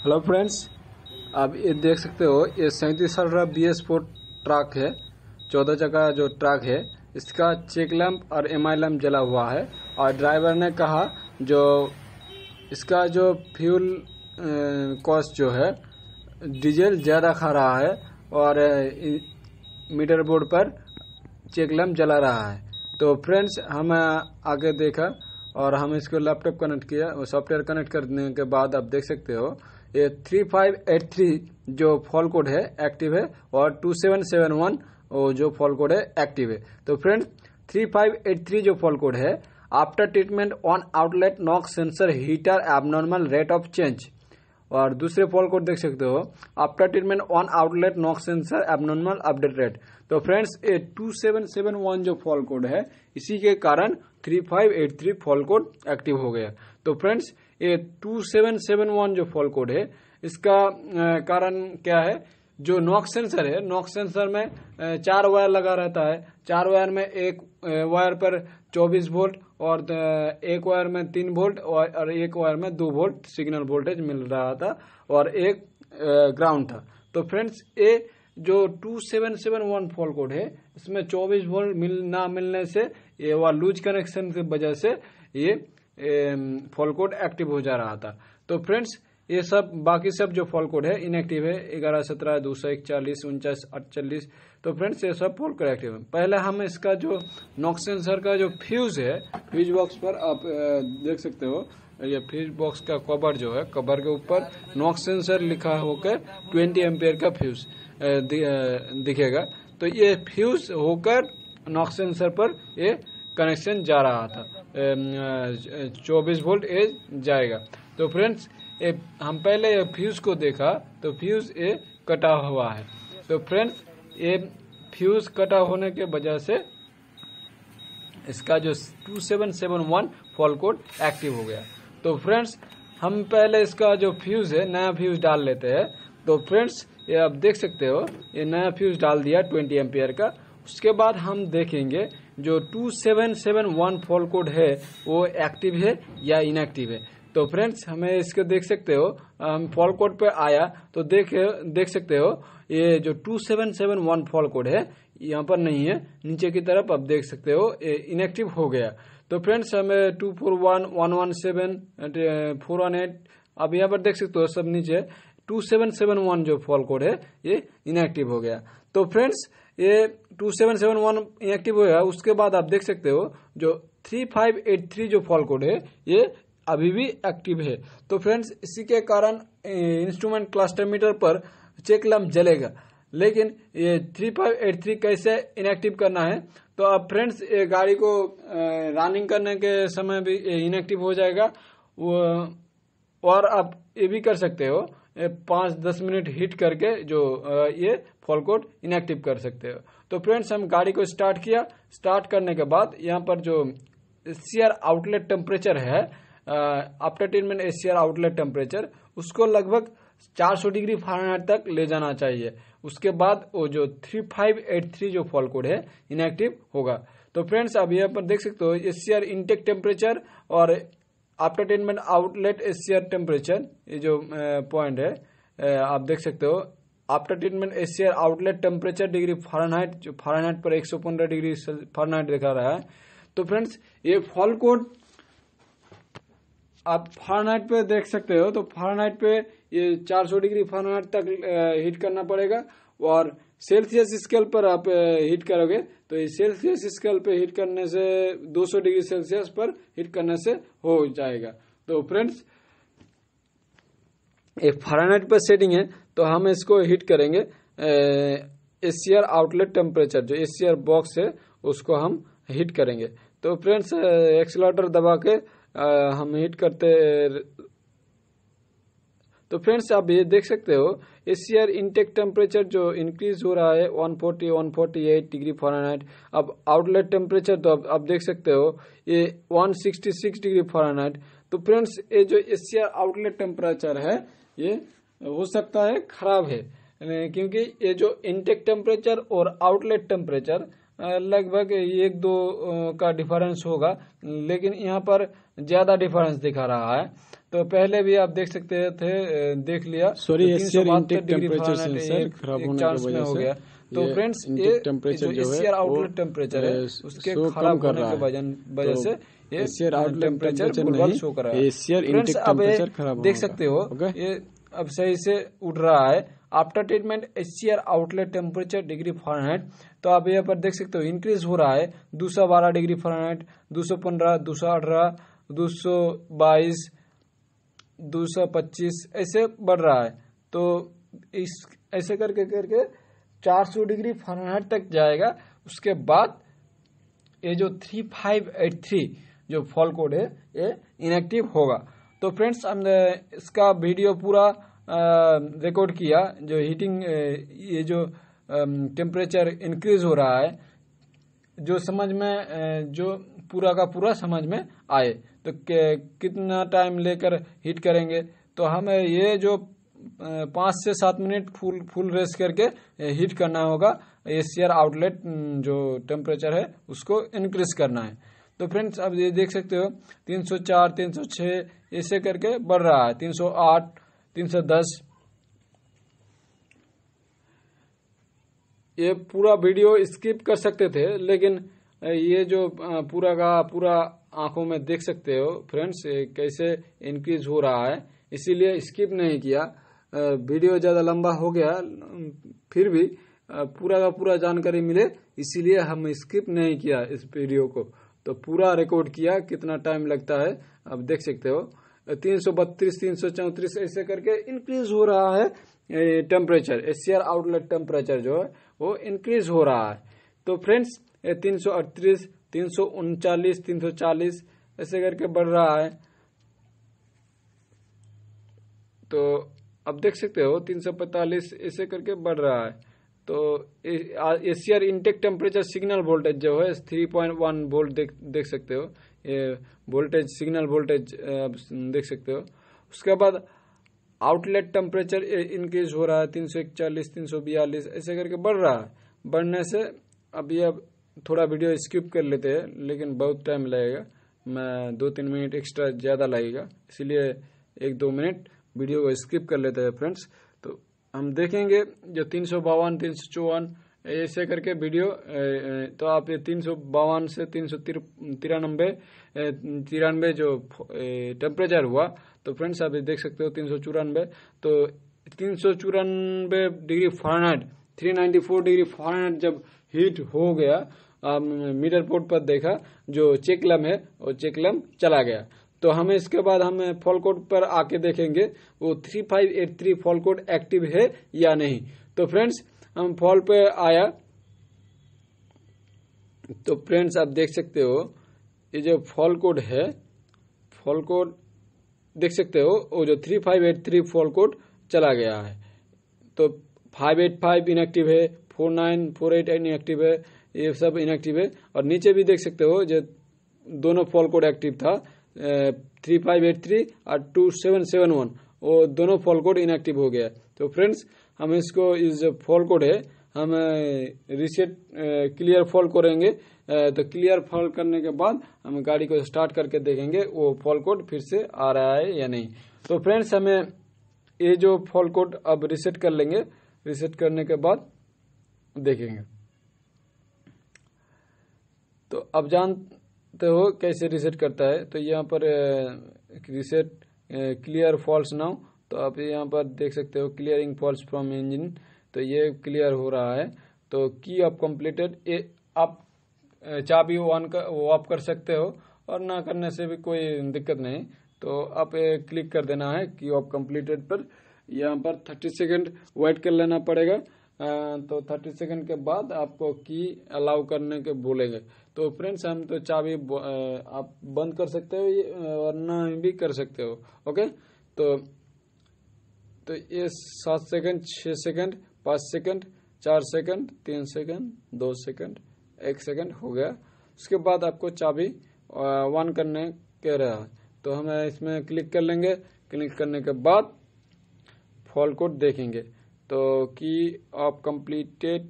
Hello friends आप ये देख सकते हो, ये सैंतीस साल बी एस फोर ट्रक है, चौदह जगह जो ट्रक है, इसका चेक लैम्प और एम आई लैम्प जला हुआ है। और ड्राइवर ने कहा, जो इसका जो फ्यूल कॉस्ट जो है डीजल ज़्यादा खा रहा है और मीटर बोर्ड पर चेक लैम्प जला रहा है। तो फ्रेंड्स हम आगे देखा और हम इसको लैपटॉप कनेक्ट किया। सॉफ्टवेयर कनेक्ट करने के बाद आप देख सकते हो थ्री फाइव एट थ्री जो फॉल कोड है एक्टिव है और टू सेवन सेवन वन जो फॉल कोड है एक्टिव है। तो friend three five eight three जो फॉल कोड है, after treatment on outlet knock sensor heater abnormal rate of change. और दूसरे फॉल कोड देख सकते हो, after treatment on outlet knock sensor abnormal update rate. तो फ्रेंड्स, ये टू सेवन सेवन वन जो फॉल कोड है, इसी के कारण three five eight three fault code active हो गया। तो फ्रेंड्स ये टू सेवन सेवन वन जो फॉल कोड है, इसका कारण क्या है? जो नॉक सेंसर है, नॉक सेंसर में चार वायर लगा रहता है। चार वायर में एक वायर पर 24 वोल्ट और एक वायर में तीन वोल्ट और एक वायर में दो वोल्ट सिग्नल वोल्टेज मिल रहा था और एक ग्राउंड था। तो फ्रेंड्स, ये जो 2771 फॉल कोड है, इसमें 24 वोल्ट मिल, ना मिलने से, ये वह लूज कनेक्शन की वजह से, ये फॉल कोड एक्टिव हो जा रहा था। तो फ्रेंड्स, ये सब, बाकी सब जो फॉल कोड है, इनएक्टिव है। ग्यारह, सत्रह, दो सौ इकचालीस, उनचास, अड़चालीस। तो फ्रेंड्स, ये सब फॉल कोड एक्टिव है। पहले हम इसका जो नॉक सेंसर का जो फ्यूज है, फ्यूज बॉक्स पर आप देख सकते हो, ये फ्यूज बॉक्स का कवर जो है, कवर के ऊपर नॉक सेंसर लिखा होकर 20 एम्पियर का फ्यूज दिखेगा। तो ये फ्यूज होकर नॉक सेंसर पर ये कनेक्शन जा रहा था। चौबीस वोल्ट ए जाएगा। तो फ्रेंड्स ए, हम पहले फ्यूज को देखा तो फ्यूज ए कटा हुआ है। तो फ्रेंड्स ये फ्यूज कटा होने के वजह से इसका जो 2771 फॉल कोड एक्टिव हो गया। तो फ्रेंड्स हम पहले इसका जो फ्यूज है नया फ्यूज डाल लेते हैं। तो फ्रेंड्स ये आप देख सकते हो ये नया फ्यूज डाल दिया 20 एम्पियर का। उसके बाद हम देखेंगे जो 2771 फॉल कोड है, वो एक्टिव है या इनएक्टिव है। तो फ्रेंड्स हमें इसके देख सकते हो, हम फॉल कोड पे आया तो देख देख सकते हो, ये जो 2771 फॉल कोड है, यहाँ पर नहीं है, नीचे की तरफ़ आप देख सकते हो, ये इनएक्टिव हो गया। तो फ्रेंड्स हमें two four one one one seven four one eight अब यहाँ पर देख सकते हो, सब नीचे टू सेवन सेवन वन जो फॉल कोड है, ये इनएक्टिव हो गया। तो फ्रेंड्स ये two seven seven one inactive हो गया उसके बाद आप देख सकते हो जो थ्री फाइव एट थ्री जो फॉल कोड है, ये अभी भी एक्टिव है। तो फ्रेंड्स इसी के कारण इंस्ट्रूमेंट क्लस्टर मीटर पर चेक लैम्प जलेगा। लेकिन ये थ्री फाइव एट थ्री कैसे इनएक्टिव करना है? तो अब फ्रेंड्स ये गाड़ी को रनिंग करने के समय भी इनएक्टिव हो जाएगा। और आप ये भी कर सकते हो पाँच दस मिनट हिट करके जो ये फॉल कोड इनएक्टिव कर सकते हो। तो फ्रेंड्स, हम गाड़ी को स्टार्ट किया। स्टार्ट करने के बाद यहाँ पर जो एसीआर आउटलेट टेम्परेचर है after treatment SCR outlet temperature, उसको लगभग 400 डिग्री फारेनहाइट तक ले जाना चाहिए। उसके बाद वो जो 3583 जो फॉल कोड है इनएक्टिव होगा। तो फ्रेंड्स अब यहाँ पर देख सकते हो एसीआर इनटेक टेम्परेचर और after treatment outlet SCR temperature ये जो पॉइंट है आप देख सकते हो after treatment SCR outlet temperature degree Fahrenheit जो फारेनहाइट पर 115 डिग्री फारेनहाइट दिखा रहा है। तो फ्रेंड्स ये फॉल कोड आप फारेनहाइट पे देख सकते हो तो फारेनहाइट पे ये 400 डिग्री फारेनहाइट तक हीट करना पड़ेगा और सेल्सियस स्केल पर आप हीट करोगे तो ये सेल्सियस स्केल पे हीट करने से 200 डिग्री सेल्सियस पर हीट करने से हो जाएगा। तो फ्रेंड्स ये फारेनहाइट पर सेटिंग है तो हम इसको हीट करेंगे। एसीआर आउटलेट टेम्परेचर जो एसीआर बॉक्स है उसको हम हीट करेंगे। तो फ्रेंड्स एक्सलेटर दबा के आ, हम हीट करते तो फ्रेंड्स आप ये देख सकते हो एशियर इनटेक टेम्परेचर जो इंक्रीज हो रहा है 140 148 डिग्री फॉरेनहाइट अब आउटलेट टेम्परेचर तो अब आप देख सकते हो ये 166 डिग्री फॉरेनहाइट तो फ्रेंड्स ये जो एशियर आउटलेट टेम्परेचर है ये हो सकता है खराब है। क्योंकि ये जो इनटेक टेम्परेचर और आउटलेट टेम्परेचर लगभग एक दो का डिफरेंस होगा लेकिन यहाँ पर ज़्यादा डिफरेंस दिखा रहा है। तो पहले भी आप देख सकते थे देख लिया। सॉरी तो SCR 372 intake degree temperature sensor खराब होने की वजह हो गया। तो फ्रेंड्स ये temperature जो है आउटलेट टेम्परेचर है उसके खराब होने के वजह तो से ये SCR outlet temperature temperature show कर रहा है। एशियर ये टेम्परेचर खराब देख सकते हो ये अब सही से उड़ रहा है। After treatment SCR outlet temperature degree Fahrenheit तो आप यहाँ पर देख सकते हो इंक्रीज हो रहा है। दो सौ बारह डिग्री फ़ारेनहाइट दो सौ पंद्रह, दो सौ अठारह, दो सौ बाईस, दो सौ पच्चीस, ऐसे बढ़ रहा है। तो इस, ऐसे करके करके चार सौ डिग्री फ़ारेनहाइट तक जाएगा। उसके बाद ये जो थ्री फाइव एट थ्री जो फॉल कोड है, ये इनएक्टिव होगा। तो फ्रेंड्स, हमने इसका वीडियो पूरा रिकॉर्ड किया, जो हीटिंग ये जो टेम्परेचर इंक्रीज हो रहा है, जो समझ में जो पूरा का पूरा समझ में आए। तो कितना टाइम लेकर हीट करेंगे? तो हमें ये जो पाँच से सात मिनट फुल फुल रेस करके हीट करना होगा। एशियर आउटलेट जो टेम्परेचर है, उसको इंक्रीज करना है। तो फ्रेंड्स अब ये देख सकते हो 304 306 ऐसे करके बढ़ रहा है। 308 310 ये पूरा वीडियो स्किप कर सकते थे, लेकिन ये जो पूरा का पूरा आँखों में देख सकते हो, फ्रेंड्स कैसे इंक्रीज हो रहा है। इसीलिए स्किप नहीं किया। वीडियो ज़्यादा लंबा हो गया, फिर भी पूरा का पूरा जानकारी मिले, इसीलिए हम स्किप नहीं किया इस वीडियो को। तो पूरा रिकॉर्ड किया, कितना टाइम लगता है अब देख सकते हो। तीन सौ बत्तीस, तीन सौ चौंतीस, ऐसे करके इंक्रीज हो रहा है टेम्परेचर एशियर आउटलेट टेम्परेचर जो है, वो इंक्रीज हो रहा है। तो फ्रेंड्स तीन सौ अड़तीस, तीन सौ उनचालीस, तीन सौ चालीस, ऐसे करके बढ़ रहा है। तो अब देख सकते हो, तीन सौ पैतालीस, ऐसे करके बढ़ रहा है। तो SCR intake temperature signal voltage जो है थ्री पॉइंट वन वोल्ट देख देख सकते हो। ये वोल्टेज सिग्नल वोल्टेज देख सकते हो। उसके बाद आउटलेट टेम्परेचर इंक्रीज हो रहा है तीन सौ इकचालीस तीन सौ बयालीस ऐसे करके बढ़ रहा है। बढ़ने से अभी अब थोड़ा वीडियो स्किप कर लेते हैं, लेकिन बहुत टाइम लगेगा। मैं दो तीन मिनट एक्स्ट्रा ज़्यादा लगेगा। इसलिए एक दो मिनट वीडियो को स्किप कर लेते हैं फ्रेंड्स हम देखेंगे जो तीन सौ बावन, तीन सौ चौवन, ऐसे करके वीडियो तो आप ये तीन सौ बावन से तीन सौ तिरानबे तिरानबे जो टेम्परेचर हुआ तो फ्रेंड्स आप ये देख सकते हो तीन सौ चौरानबे तो तीन सौ चौरानबे degree Fahrenheit three ninety four degree Fahrenheit जब हीट हो गया मीटर पोर्ट पर देखा, जो चेकलम है वो चेकलम चला गया। तो हमें इसके बाद हम फॉल कोड पर आके देखेंगे, वो three five eight three fault code active है या नहीं। तो फ्रेंड्स, हम फॉल पे आया। तो फ्रेंड्स, आप देख सकते हो, ये जो फॉल कोड है, फॉल कोड, देख सकते हो, वो जो three five eight three fault code चला गया है। तो फाइव एट फाइव इनएक्टिव है, four nine, four eight inactive है, ये सब इनएक्टिव है। और नीचे भी देख सकते हो, जो दोनों फॉल कोड एक्टिव था थ्री फाइव एट थ्री और टू सेवन सेवन वन। वो दोनों फॉल कोड इनएक्टिव हो गया। तो फ्रेंड्स हम इसको इस जो फॉल कोड है, हम रिसेट क्लियर फॉल करेंगे। तो क्लियर फॉल करने के बाद हम गाड़ी को स्टार्ट करके देखेंगे, वो फॉल कोड फिर से आ रहा है या नहीं। तो फ्रेंड्स हमें ये जो फॉल कोड अब रिसेट कर लेंगे। रिसेट करने के बाद देखेंगे। तो अब जानते हो कैसे रिसेट करता है। तो यहाँ पर रिसेट क्लियर फॉल्स नाउ तो आप यहाँ पर देख सकते हो क्लियरिंग फॉल्स फ्रॉम इंजन तो ये क्लियर हो रहा है। तो की ऑफ़ कम्प्लीटेड ये आप चाबी ऑन कर, वो ऑफ़ कर सकते हो, और ना करने से भी कोई दिक्कत नहीं। तो आप क्लिक कर देना है की ऑफ़ कंप्लीटेड पर। यहाँ पर थर्टी सेकेंड वेट कर लेना पड़ेगा। तो थर्टी सेकेंड के बाद आपको की अलाउ करने के बोलेंगे। तो फ्रेंड्स हम तो चाबी आप बंद कर सकते हो और ना भी कर सकते हो ओके तो तो ये सात सेकंड छः सेकंड पाँच सेकंड चार सेकंड तीन सेकंड दो सेकंड एक सेकंड हो गया। उसके बाद आपको चाबी वन करने कह रहा है। तो हम इसमें क्लिक कर लेंगे। क्लिक करने के बाद फॉल कोड देखेंगे। तो key off completed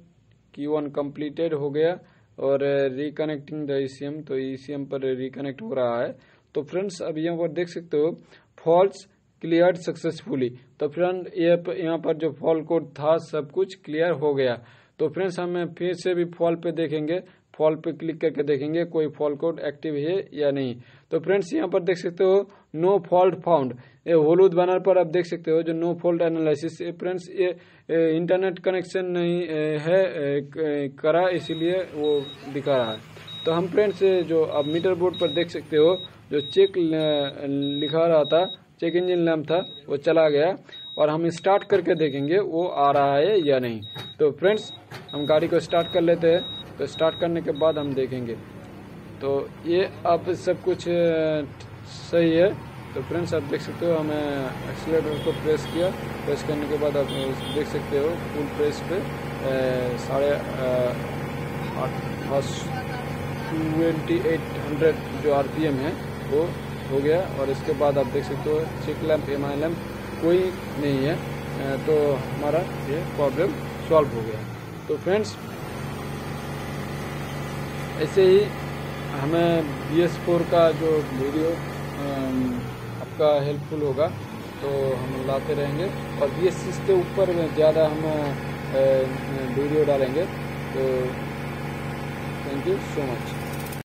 key on completed हो गया। और रिकनेक्टिंग द ई तो ईसीएम पर रिकनेक्ट हो रहा है। तो फ्रेंड्स अब यहाँ पर देख सकते हो फॉल्स क्लियर सक्सेसफुली तो फ्रेंड ये यहाँ पर जो फॉल कोड था, सब कुछ क्लियर हो गया। तो फ्रेंड्स हम फिर से भी फॉल पे देखेंगे। फॉल पे क्लिक करके देखेंगे कोई फॉल कोड एक्टिव है या नहीं। तो फ्रेंड्स, यहाँ पर देख सकते हो, नो फॉल्ट फाउंड। ये होलूद बैनर पर आप देख सकते हो जो नो फॉल्ट एनालिसिस फ्रेंड्स, ये इंटरनेट कनेक्शन नहीं है करा, इसीलिए वो दिखा रहा है। तो हम फ्रेंड्स जो अब मीटर बोर्ड पर देख सकते हो, जो चेक लिखा रहा था, चेक इंजन लैम्प था, वो चला गया। और हम स्टार्ट करके देखेंगे, वो आ रहा है या नहीं। तो फ्रेंड्स, हम गाड़ी को स्टार्ट कर लेते हैं। तो स्टार्ट करने के बाद हम देखेंगे। तो ये अब सब कुछ सही है। तो फ्रेंड्स आप देख सकते हो, हमें एक्सीटर को प्रेस किया। प्रेस करने के बाद आप देख सकते हो फुल प्रेस पे साढ़े ट्वेंटी एट हंड्रेड जो आरपीएम है, वो हो गया। और इसके बाद आप देख सकते हो check lamp M I lamp कोई नहीं है। तो हमारा ये प्रॉब्लम सॉल्व हो गया। तो फ्रेंड्स ऐसे ही हमें बी एस फोर का जो वीडियो आपका हेल्पफुल होगा तो हम लाते रहेंगे। और बी एस सिक्स के ऊपर ज़्यादा हम वीडियो डालेंगे। तो थैंक यू सो मच